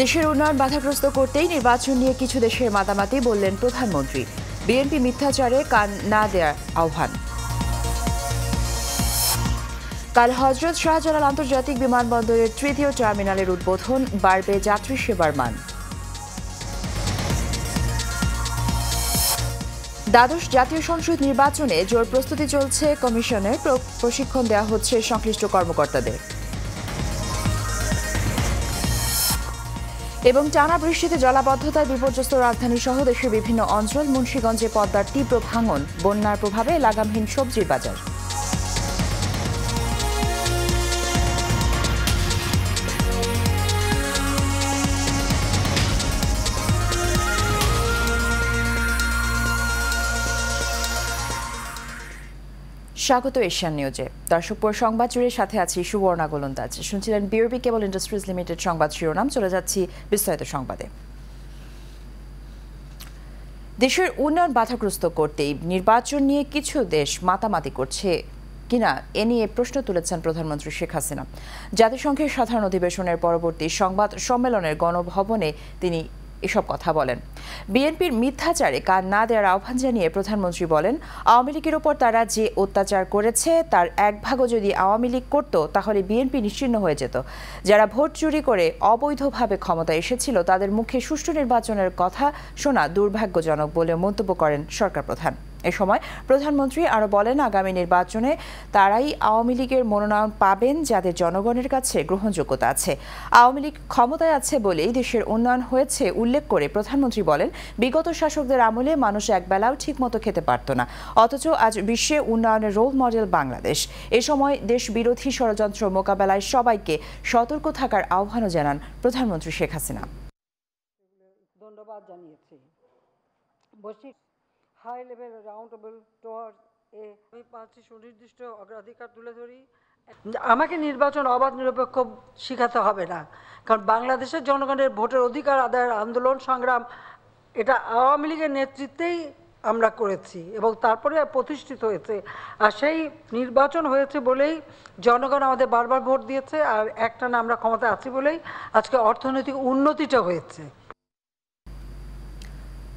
দেশের উন্নয়ন বাধাগ্রস্ত করতেই নির্বাচন নিয়ে কিছু দেশের মাতামাতি বললেন প্রধানমন্ত্রী। বিএনপি মিথ্যাচারে কান না দেওয়ার আহ্বান। কাল হজরত শাহজালাল আন্তর্জাতিক বিমানবন্দরের তৃতীয় টার্মিনালের উদ্বোধন, বাড়বে যাত্রী সেবার মান। দ্বাদশ জাতীয় সংসদ নির্বাচনে জোর প্রস্তুতি চলছে, কমিশনের প্রশিক্ষণ দেওয়া হচ্ছে সংশ্লিষ্ট কর্মকর্তাদের। এবং টানা বৃষ্টিতে জলাবদ্ধতায় বিপর্যস্ত রাজধানী সহ দেশের বিভিন্ন অঞ্চল, মুন্সীগঞ্জে পদ্মার তীব্র ভাঙন, বন্যার প্রভাবে লাগামহীন সবজির বাজার। স্বাগত এশিয়ান নিউজে। দর্শক, পুরো সংবাদ জুড়ে সাথে আছি সুবর্ণা গোলন্দাজ। শুনছিলেন বিওবি কেবল ইন্ডাস্ট্রিজ লিমিটেড সংবাদ শিরোনাম, চলে যাচ্ছি বিস্তারিত সংবাদে। দেশের উন্নয়ন বাধাগ্রস্ত করতেই নির্বাচন নিয়ে কিছু দেশ মাতামাতি করছে কিনা, এ নিয়ে প্রশ্ন তুলেছেন প্রধানমন্ত্রী শেখ হাসিনা। জাতিসংঘের সাধারণ অধিবেশনের পরবর্তী সংবাদ সম্মেলনের গণভবনে তিনি এসব কথা বলেন। বিএনপির মিথ্যাচারে কান না দেওয়ার আহ্বান জানিয়ে প্রধানমন্ত্রী বলেন, আওয়ামী লীগের ওপর তারা যে অত্যাচার করেছে, তার এক ভাগও যদি আওয়ামী লীগ করত, তাহলে বিএনপি নিশ্চিন্ন হয়ে যেত। যারা ভোট চুরি করে অবৈধভাবে ক্ষমতা এসেছিল, তাদের মুখে সুষ্ঠু নির্বাচনের কথা শোনা দুর্ভাগ্যজনক বলে মন্তব্য করেন সরকার প্রধান। এ সময় প্রধানমন্ত্রী আরও বলেন, আগামী নির্বাচনে তারাই আওয়ামী লীগের মনোনয়ন পাবেন যাদের জনগণের কাছে গ্রহণযোগ্যতা আছে। আওয়ামী লীগ ক্ষমতায় আছে বলেই দেশের উন্নয়ন হয়েছে উল্লেখ করে প্রধানমন্ত্রী বলেন, বিগত শাসকদের আমলে মানুষ একবেলাও ঠিকমতো খেতে পারত না। অথচ আজ বিশ্বে উন্নয়নের রোল মডেল বাংলাদেশ। এ সময় দেশ বিরোধী ষড়যন্ত্র মোকাবেলায় সবাইকে সতর্ক থাকার আহ্বানও জানান প্রধানমন্ত্রী শেখ হাসিনা। ধন্যবাদ জানিয়েছি। High level round table towards এ আমি পাঁচটি সুনির্দিষ্ট অগ্রাধিকার তুলে ধরি। আমাকে নির্বাচন অবাধ, নিরপেক্ষ শিখাতে হবে না। কারণ বাংলাদেশের জনগণের ভোটের অধিকার আদায়ের আন্দোলন সংগ্রাম, এটা আওয়ামী লীগের নেতৃত্বেই আমরা করেছি এবং তারপরে প্রতিষ্ঠিত হয়েছে। আর সেই নির্বাচন হয়েছে বলেই জনগণ আমাদের বারবার ভোট দিয়েছে। আর একটানা আমরা ক্ষমতায় আছি বলেই আজকে অর্থনৈতিক উন্নতিটা হয়েছে।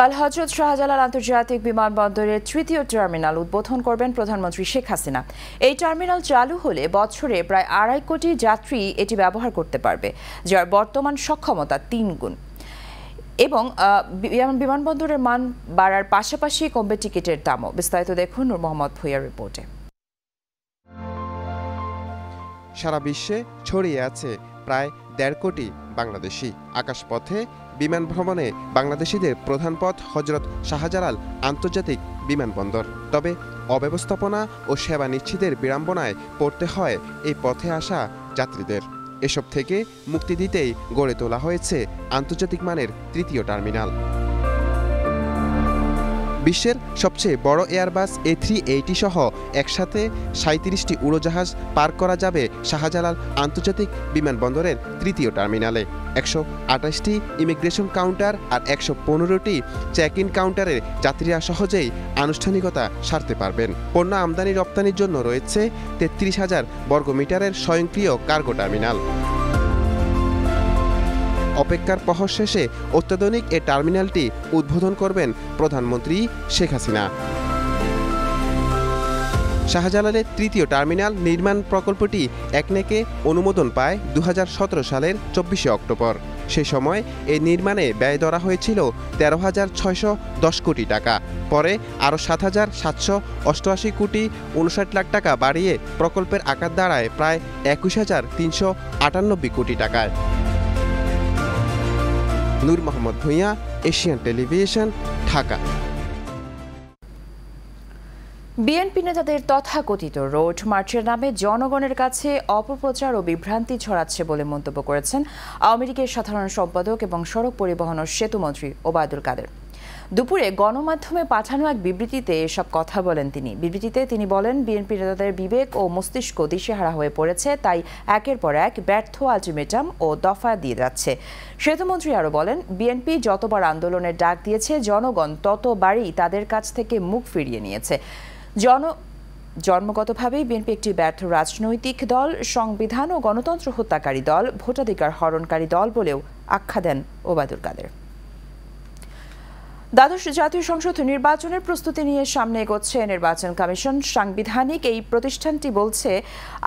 কাল হজরত শাহজালাল আন্তর্জাতিক বিমানবন্দরের তৃতীয় টার্মিনাল উদ্বোধন করবেন প্রধানমন্ত্রী শেখ হাসিনা। এই টার্মিনাল চালু হলে বছরে প্রায় আড়াই কোটি যাত্রী এটি ব্যবহার করতে পারবে, যার বর্তমান সক্ষমতা তিন গুণ। এবং বিমানবন্দরের মান বাড়ার পাশাপাশি কমবে টিকিটের দামও। বিস্তারিত দেখুন নূর মোহাম্মদ ভুইয়ার রিপোর্টে। সারা বিশ্বে ছড়িয়ে আছে প্রায় দেড় কোটি বাংলাদেশি। আকাশপথে বিমান ভ্রমণে বাংলাদেশিদের প্রধান পথ হজরত শাহজালাল আন্তর্জাতিক বিমানবন্দর। তবে অব্যবস্থাপনা ও সেবা নিশ্চিতের বিড়ম্বনায় পড়তে হয় এই পথে আসা যাত্রীদের। এসব থেকে মুক্তি দিতেই গড়ে তোলা হয়েছে আন্তর্জাতিক মানের তৃতীয় টার্মিনাল। বিশ্বের সবচেয়ে বড় এয়ারবাস এ থ্রি এইটি সহ একসাথে সাঁত্রিশটি উড়োজাহাজ পার করা যাবে শাহজালাল আন্তর্জাতিক বিমানবন্দরের তৃতীয় টার্মিনালে। একশো আঠাশটি ইমিগ্রেশন কাউন্টার আর একশো পনেরোটি চেক ইন কাউন্টারের যাত্রীরা সহজেই আনুষ্ঠানিকতা সারতে পারবেন। পণ্য আমদানি রপ্তানির জন্য রয়েছে তেত্রিশ হাজার বর্গমিটারের স্বয়ংক্রিয় কার্গো টার্মিনাল। অপেক্ষার প্রহর শেষে অত্যাধুনিক এ টার্মিনালটি উদ্বোধন করবেন প্রধানমন্ত্রী শেখ হাসিনা। শাহজালালের তৃতীয় টার্মিনাল নির্মাণ প্রকল্পটি একনেকে অনুমোদন পায় দু হাজার সতেরো সালের চব্বিশে অক্টোবর। সে সময় এই নির্মাণে ব্যয় ধরা হয়েছিল তেরো হাজার ছয়শো দশ কোটি টাকা। পরে আরও সাত হাজার সাতশো অষ্টআশি কোটি উনষাট লাখ টাকা বাড়িয়ে প্রকল্পের আকার দাঁড়ায় প্রায় একুশ হাজার তিনশো আটানব্বই কোটি টাকায়। Noor Mohammad Bhuiyan, Asian television, Dhaka. BNP নেতাদের তথাকথিত রোড মার্চের নামে জনগণের কাছে অপপ্রচার ও বিভ্রান্তি ছড়াচ্ছে বলে মন্তব্য করেছেন আওয়ামী লীগের সাধারণ সম্পাদক এবং সড়ক পরিবহন ও সেতুমন্ত্রী ওবায়দুল কাদের। দুপুরে গণমাধ্যমে পাঠানো এক বিবৃতিতে এসব কথা বলেন তিনি। বিবৃতিতে তিনি বলেন, বিএনপি নেতাদের বিবেক ও মস্তিষ্ক দিশেহারা হয়ে পড়েছে, তাই একের পর এক ব্যর্থ আলটিমেটাম ও দফা দিয়ে যাচ্ছে। সেতুমন্ত্রী আরও বলেন, বিএনপি যতবার আন্দোলনের ডাক দিয়েছে, জনগণ ততবারই তাদের কাছ থেকে মুখ ফিরিয়ে নিয়েছে। জন, জন্মগতভাবেই বিএনপি একটি ব্যর্থ রাজনৈতিক দল, সংবিধান ও গণতন্ত্র হত্যাকারী দল, ভোটাধিকার হরণকারী দল বলেও আখ্যা দেন ওবায়দুল কাদের। দ্বাদশ জাতীয় সংসদ নির্বাচনের প্রস্তুতি নিয়ে সামনে এগোচ্ছে নির্বাচন কমিশন। সাংবিধানিক এই প্রতিষ্ঠানটি বলছে,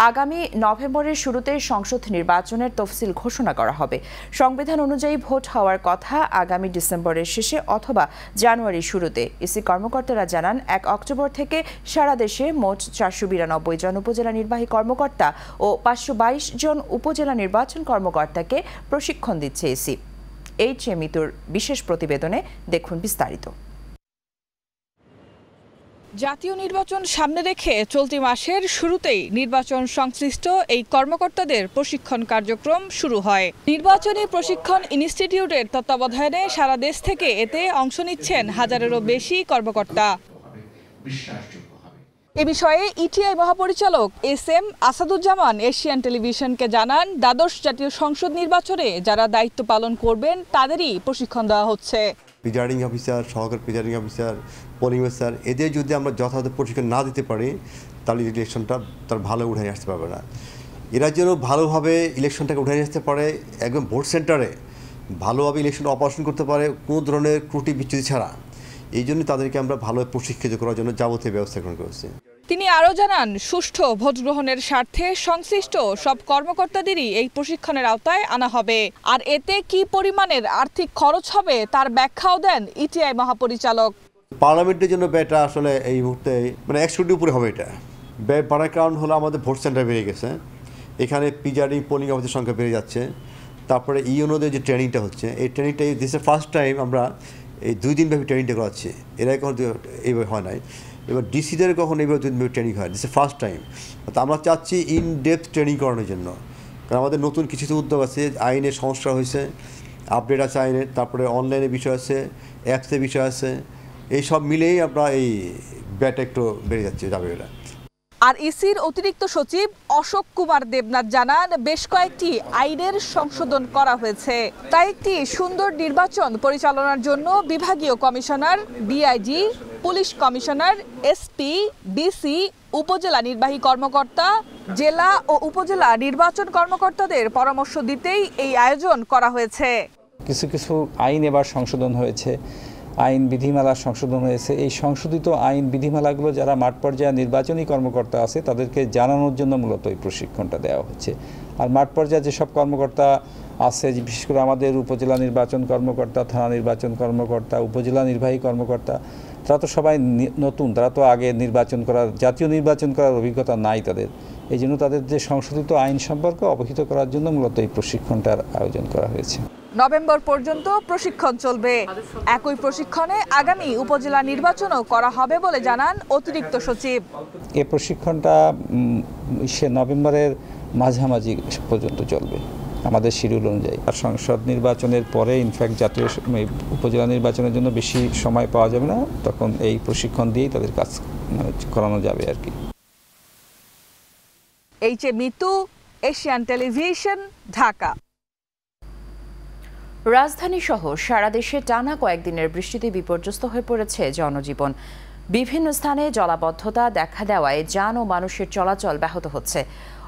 আগামী নভেম্বরের শুরুতে সংসদ নির্বাচনের তফসিল ঘোষণা করা হবে। সংবিধান অনুযায়ী ভোট হওয়ার কথা আগামী ডিসেম্বরের শেষে অথবা জানুয়ারির শুরুতে। ইসি কর্মকর্তারা জানান, এক অক্টোবর থেকে সারা দেশে মোট চারশো বিরানব্বই জন উপজেলা নির্বাহী কর্মকর্তা ও পাঁচশো বাইশ জন উপজেলা নির্বাচন কর্মকর্তাকে প্রশিক্ষণ দিচ্ছে ইসি। এইচ এ মিতুর বিশেষ প্রতিবেদনে দেখুন বিস্তারিত। জাতীয় নির্বাচন সামনে রেখে চলতি মাসের শুরুতেই নির্বাচন সংশ্লিষ্ট এই কর্মকর্তাদের প্রশিক্ষণ কার্যক্রম শুরু হয়। নির্বাচনী প্রশিক্ষণ ইনস্টিটিউটের তত্ত্বাবধানে সারা দেশ থেকে এতে অংশ নিচ্ছেন হাজারেরও বেশি কর্মকর্তা। এ বিষয়ে ইটিআই মহাপরিচালক এস এম আসাদুজ্জামান এশিয়ান টেলিভিশনকে জানান, দ্বাদশ জাতীয় সংসদ নির্বাচনে যারা দায়িত্ব পালন করবেন, তাদেরই প্রশিক্ষণ দেওয়া হচ্ছে। প্রিজাইডিং অফিসার সহকারী প্রিজাইডিং অফিসার পোলিং অফিসার এদের যদি আমরা যথাযথ প্রশিক্ষণ না দিতে পারি, তাহলে ইলেকশনটা তার ভালো উঠে আসতে পারবে না। এরা যেন ভালোভাবে ইলেকশনটাকে উঠে আসতে পারে, একদম ভোট সেন্টারে ভালোভাবে ইলেকশন অপারেশন করতে পারে, কোনো ধরনের ত্রুটি বিচ্যুতি ছাড়া। এই জন্য তাদেরকে আমরা ভালোভাবে প্রশিক্ষিত করার জন্য যাবতীয় ব্যবস্থা গ্রহণ করেছি। তিনি আরও জানান, সুষ্ঠু ভোট গ্রহণের স্বার্থে সংশ্লিষ্ট সব কর্মকর্তাদেরই এই প্রশিক্ষণের আওতায় আনা হবে। আর এতে কি পরিমাণের আর্থিক খরচ হবে তার ব্যাখ্যাও দেন ইটিআই মহাপরিচালক। পার্লামেন্টের জন্য ব্যয়টা আসলে এই মুহূর্তে মানে একশো উপরে হবে এটা। ব্যয় বাড়ার কারণ হলো আমাদের ভোট সেন্টার বেড়ে গেছে। এখানে পিজারি, পোলিং অফিসের সংখ্যা বেড়ে যাচ্ছে। তারপরে ইউনোদের যে ট্রেনিংটা হচ্ছে, এই ট্রেনিংটা দিসের ফার্স্ট টাইম আমরা এই দুই দিনব্যাপী ট্রেনিংটা করাচ্ছি। এর আগে কখনো এইভাবে হয় নাই। এবার ডিসিদের কখন এইভাবে দিনব্যাপী ট্রেনিং হয়? দিস ফার্স্ট টাইম তো আমরা চাচ্ছি ইন ডেপথ ট্রেনিং করানোর জন্য। কারণ আমাদের নতুন কিছু উদ্যোগ আছে, আইনের সমস্যা হয়েছে আপডেট আছে আইনের, তারপরে অনলাইনে বিষয় আছে অ্যাপসের বিষয় আছে, এই সব মিলেই আমরা এই ব্যাটা একটু বেড়ে যাচ্ছে যাবে এটা আর ইসির অতিরিক্ত সচিব অশোক কুমার দেবনাথ জানান, বেশ কয়েকটি আইনের সংশোধন করা হয়েছে। তাই একটি সুন্দর নির্বাচন পরিচালনার জন্য বিভাগীয় commissioner DIG police commissioner, SP, DC, উপজেলা নির্বাহী কর্মকর্তা, জেলা ও উপজেলা নির্বাচন কর্মকর্তাদের পরামর্শ দিতেই এই আয়োজন করা হয়েছে। কিছু কিছু আইন এবার সংশোধন হয়েছে, আইন বিধিমালা সংশোধন হয়েছে। এই সংশোধিত আইন বিধিমালাগুলো যারা মাঠ পর্যায়ে নির্বাচনী কর্মকর্তা আছে, তাদেরকে জানানোর জন্য মূলত এই প্রশিক্ষণটা দেওয়া হচ্ছে। আর মাঠ পর্যায়ে যেসব কর্মকর্তা আছে, বিশেষ করে আমাদের উপজেলা নির্বাচন কর্মকর্তা, থানা নির্বাচন কর্মকর্তা, উপজেলা নির্বাহী কর্মকর্তা তারা তো সবাই নতুন তারা তো আগে নির্বাচন করার জাতীয় নির্বাচন করার অভিজ্ঞতা নাই তাদের। এই জন্য তাদের যে সংশোধিত আইন সম্পর্কে অবহিত করার জন্য মূলত এই প্রশিক্ষণটার আয়োজন করা হয়েছে। নভেম্বর পর্যন্ত প্রশিক্ষণ চলবে। একই প্রশিক্ষণে আগামী উপজেলা নির্বাচনও করা হবে বলে জানান অতিরিক্ত সচিব। এ প্রশিক্ষণটা সে নভেম্বরের মাঝামাঝি পর্যন্ত চলবে। আমাদের শিডিউল অনুযায়ী। আর সংসদ নির্বাচনের পরে ইনফ্যাক্ট জাতীয় উপজেলা নির্বাচনের জন্য বেশি সময় পাওয়া যাবে না তখন এই প্রশিক্ষণ দিয়েই তাদের কাজ মানে করানো যাবে আর কি। H A Mitu Asian television Dhaka. রাজধানী সহ সারা দেশে টানা কয়েকদিনের বৃষ্টিতে বিপর্যস্ত হয়ে পড়েছে জনজীবন। বিভিন্ন স্থানে জলাবদ্ধতা দেখা দেওয়ায় যান ও মানুষের চলাচল ব্যাহত হচ্ছে।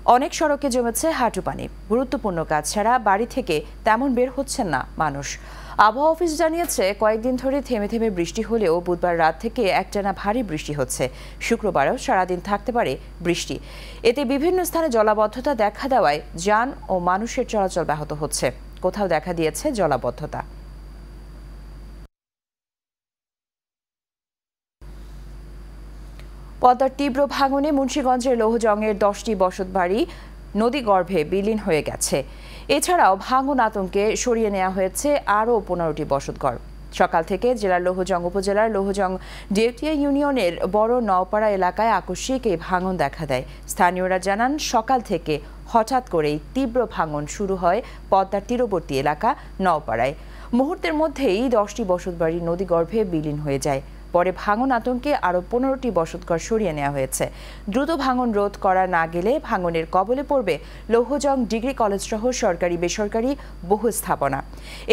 অনেক সড়কে জমেছে হাঁটু পানি। গুরুত্বপূর্ণ কাজ ছাড়া বাড়ি থেকে তেমন বের হচ্ছেন না মানুষ। আবহাওয়া অফিস জানিয়েছে, কয়েকদিন ধরে থেমে থেমে বৃষ্টি হলেও বুধবার রাত থেকে একটানা ভারী বৃষ্টি হচ্ছে। শুক্রবারও সারাদিন থাকতে পারে বৃষ্টি। এতে বিভিন্ন স্থানে জলাবদ্ধতা দেখা দেওয়ায় যান ও মানুষের চলাচল ব্যাহত হচ্ছে। কোথাও দেখা দিয়েছে জলাবদ্ধতা। পদ্মার তীব্র ভাঙনে মুন্সীগঞ্জের লৌহজংয়ের দশটি বসত বসতবাড়ি নদীগর্ভে বিলীন হয়ে গেছে। এছাড়াও ভাঙন আতঙ্কে সরিয়ে নেওয়া হয়েছে আরও পনেরোটি বসতঘর। সকাল থেকে জেলার লৌহজং উপজেলার লৌহজং ডেউটিয়া ইউনিয়নের বড় নওপাড়া এলাকায় আকস্মিক এই ভাঙন দেখা দেয়। স্থানীয়রা জানান, সকাল থেকে হঠাৎ করেই তীব্র ভাঙন শুরু হয় পদ্মার তীরবর্তী এলাকা নওপাড়ায়। মুহূর্তের মধ্যেই দশটি বসতবাড়ি নদীগর্ভে বিলীন হয়ে যায়। পরে ভাঙন আতঙ্কে আরও পনেরোটি বসতঘর সরিয়ে নেওয়া হয়েছে। দ্রুত ভাঙন রোধ করা না গেলে ভাঙনের কবলে পড়বে লৌহজং ডিগ্রি কলেজ সহ সরকারি, বেসরকারি বহু স্থাপনা।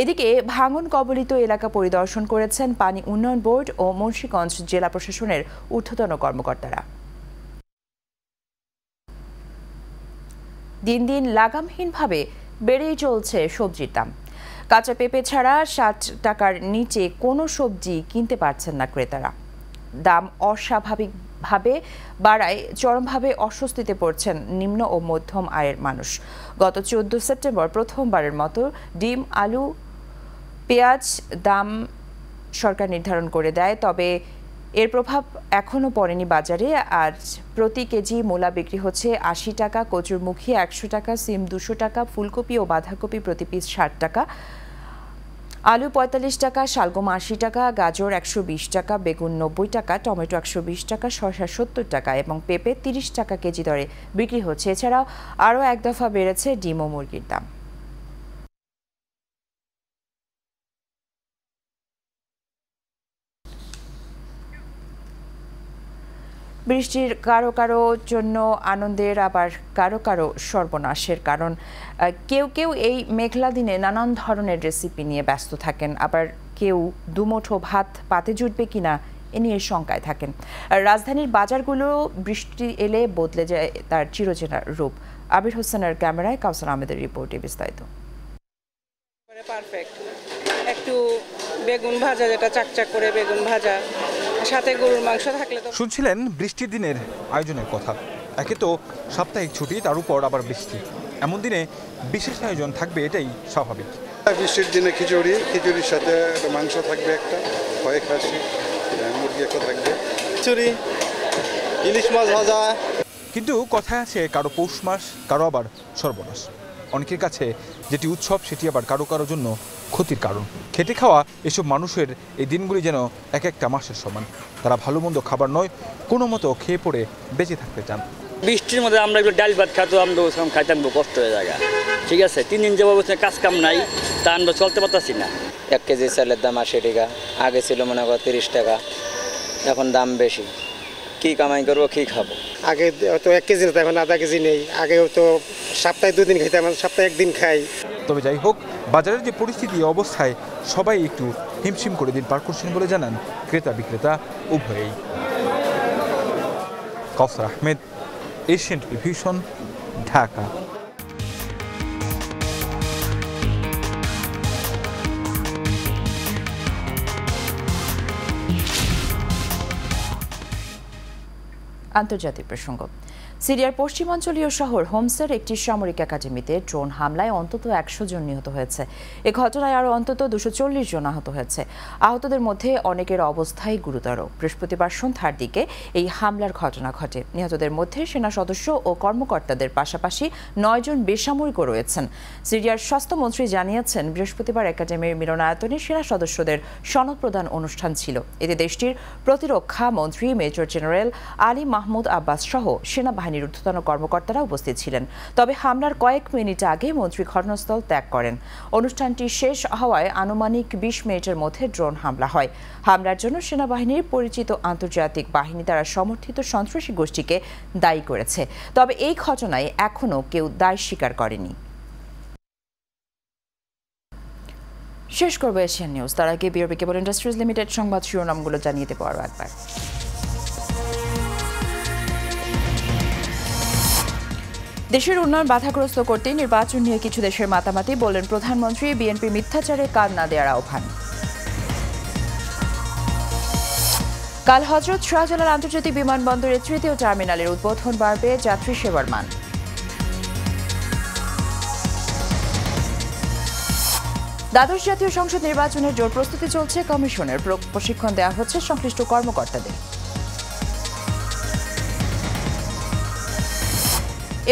এদিকে ভাঙন কবলিত এলাকা পরিদর্শন করেছেন পানি উন্নয়ন বোর্ড ও মুন্সীগঞ্জ জেলা প্রশাসনের ঊর্ধ্বতন কর্মকর্তারা। দিন দিন লাগামহীনভাবে বেড়েই চলছে সবজির দাম। কাঁচা পেঁপে ছাড়া ষাট টাকার নিচে কোনো সবজি কিনতে পারছেন না ক্রেতারা। দাম অস্বাভাবিকভাবে বাড়ায়, চরমভাবে অস্বস্তিতে পড়ছেন নিম্ন ও মধ্যম আয়ের মানুষ। গত চোদ্দ সেপ্টেম্বর প্রথমবারের মতো ডিম, আলু, পেঁয়াজ দাম সরকার নির্ধারণ করে দেয়, তবে এর প্রভাব এখনও পড়েনি বাজারে। আজ প্রতি কেজি মূলা বিক্রি হচ্ছে আশি টাকা, কচুরমুখী একশো টাকা, সিম দুশো টাকা, ফুলকপি ও বাঁধাকপি প্রতি পিস ষাট টাকা। আলু পঁয়তাল্লিশ টাকা, শালগম আশি টাকা, গাজর একশো বিশ টাকা, বেগুন নব্বই টাকা, টমেটো একশো বিশ টাকা, শসা সত্তর টাকা এবং পেঁপে তিরিশ টাকা কেজি দরে বিক্রি হচ্ছে। এছাড়াও আরও এক দফা বেড়েছে ডিম মুরগির দাম। বৃষ্টির কারও কারও জন্য আনন্দের, আবার কারও কারও সর্বনাশের কারণ। কেউ কেউ এই মেঘলা দিনে নানান ধরনের রেসিপি নিয়ে ব্যস্ত থাকেন, আবার কেউ দুমুঠো ভাত পাতে জুটবে কিনা এ নিয়ে শঙ্কায় থাকেন। রাজধানীর বাজারগুলো বৃষ্টি এলে বদলে যায় তার চিরচেনা রূপ। আবির হোসেনের ক্যামেরায় কাউসার আহমেদের রিপোর্টে বিস্তারিত। পারফেক্ট একটু বেগুন ভাজা, যেটা চাকচাক করে বেগুন ভাজা। সাথে গরুর মাংস থাকলে তো শুনছিলেন বৃষ্টির দিনের আয়োজনের কথা। একে তো সাপ্তাহিক ছুটি তার উপর আবার বৃষ্টি। এমন দিনে বিশেষ আয়োজন থাকবে এটাই স্বাভাবিক। বৃষ্টির দিনে খিচুড়ি খিচুড়ির সাথে একটা মাংস থাকবে একটা কয়েক খাসি আহ, মুরগি একটা থাকবে। খিচুড়ি ইলিশ মাছ ভাজা। কিন্তু কথায় আছে কারও পৌষ মাস কারও আবার সর্বনাশ। অনেকের কাছে যেটি উৎসব সেটি আবার কারও কারও জন্য ক্ষতির কারণ। খেটে খাওয়া এসব মানুষের এই দিনগুলি যেন এক একটা মাসের সমান। তারা ভালো মন্দ খাবার নয় কোনো মতো খেয়ে পড়ে বেঁচে থাকতে চান। বৃষ্টির মধ্যে আমরা একটু ডাল ভাত খাতো আমরা ওসব খাইতাম কষ্ট হয়ে জায়গা। ঠিক আছে তিন দিন যাব কাজ কাম নাই তা আমরা চলতে পারতাছি না। এক কেজি চালের দাম আশি টাকা আগে ছিল মনে করো তিরিশ টাকা এখন দাম বেশি। কি কামাই করব কি খাব? আগে তো এক কেজি নিতাম এখন আধা কেজি নেই। আগে তো সপ্তাহে দুদিন খাইতাম এখন সপ্তাহে একদিন খাই। তবে যাই হোক বাজারের যে পরিস্থিতি অবস্থায় সবাই একটু হিমশিম করে দিন পার করছেন বলে জানান ক্রেতা বিক্রেতা উভয়েই। কফর আহমেদ, এশিয়ান টেলিভিশন, ঢাকা। আন্তর্জাতিক প্রসঙ্গ। সিরিয়ার পশ্চিমাঞ্চলীয় শহর হোমসের একটি সামরিক একাডেমিতে ড্রোন হামলায় অন্তত একশো জন নিহত হয়েছে। এ ঘটনায় আরও অন্তত দুশো চল্লিশ জন আহত হয়েছে। আহতদের মধ্যে অনেকের অবস্থাই গুরুতর। বৃহস্পতিবার সন্ধ্যার দিকে এই হামলার ঘটনা ঘটে। নিহতদের মধ্যে সেনা সদস্য ও কর্মকর্তাদের পাশাপাশি নয়জন বেসামরিকও রয়েছেন। সিরিয়ার স্বাস্থ্যমন্ত্রী জানিয়েছেন, বৃহস্পতিবার একাডেমির মিলনায়তনে সেনা সদস্যদের সনদ প্রদান অনুষ্ঠান ছিল। এতে দেশটির প্রতিরক্ষা মন্ত্রী major general Ali Mahmoud Abbas সহ সেনাবাহিনীর ঊর্ধ্বতন কর্মকর্তারা উপস্থিত ছিলেন। তবে হামলার কয়েক মিনিট আগে মন্ত্রী ঘটনাস্থল ত্যাগ করেন। অনুষ্ঠানটি শেষ হওয়ায় আনুমানিক বিশ মিনিটের মধ্যে ড্রোন হামলা হয়। হামলার জন্য সেনাবাহিনীর পরিচিত আন্তর্জাতিক বাহিনী দ্বারা সমর্থিত সন্ত্রাসী গোষ্ঠীকে দায়ী করেছে। তবে এই ঘটনায় এখনও কেউ দায় স্বীকার করেনি। শেষ করব এশিয়ান নিউজ। তার আগে বিআরবি কেবল ইন্ডাস্ট্রিজ লিমিটেড সংবাদ শিরোনামগুলো জানিয়ে দেবো আরও একবার। দেশের উন্নয়ন বাধাগ্রস্ত করতে নির্বাচন নিয়ে কিছু দেশের মাতামাতি বললেন প্রধানমন্ত্রী। বিএনপি মিথ্যাচারে কান না দেওয়ার আহ্বান। কাল হজরত শাহজালাল আন্তর্জাতিক বিমানবন্দরের তৃতীয় টার্মিনালের উদ্বোধন বাড়বে যাত্রী সেবার মান। দ্বাদশ জাতীয় সংসদ নির্বাচনের জোর প্রস্তুতি চলছে। কমিশনের প্রশিক্ষণ দেওয়া হচ্ছে সংশ্লিষ্ট কর্মকর্তাদের।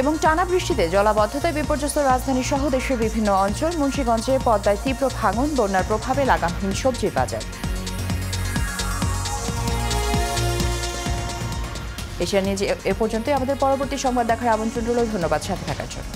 এবং টানা বৃষ্টিতে জলাবদ্ধতায় বিপর্যস্ত রাজধানী সহ দেশের বিভিন্ন অঞ্চল, মুন্সীগঞ্জে পদ্মায় তীব্র ভাঙন, বন্যার প্রভাবে লাগামহীন সবজির বাজার। এশিয়া নিয়ে এ পর্যন্তই। আমাদের পরবর্তী সংবাদ দেখার আমন্ত্রণ রইল। ধন্যবাদ সাথে থাকার জন্য।